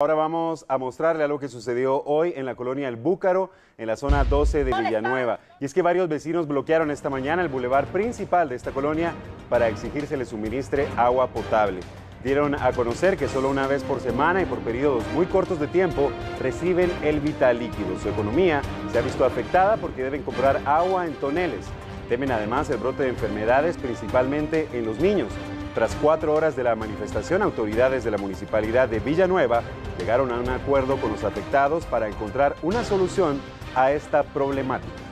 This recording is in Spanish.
Ahora vamos a mostrarle algo que sucedió hoy en la colonia El Búcaro, en la zona 12 de Villanueva. Y es que varios vecinos bloquearon esta mañana el bulevar principal de esta colonia para exigir se les suministre agua potable. Dieron a conocer que solo una vez por semana y por periodos muy cortos de tiempo reciben el vital líquido. Su economía se ha visto afectada porque deben comprar agua en toneles. Temen además el brote de enfermedades, principalmente en los niños. Tras cuatro horas de la manifestación, autoridades de la Municipalidad de Villanueva llegaron a un acuerdo con los afectados para encontrar una solución a esta problemática.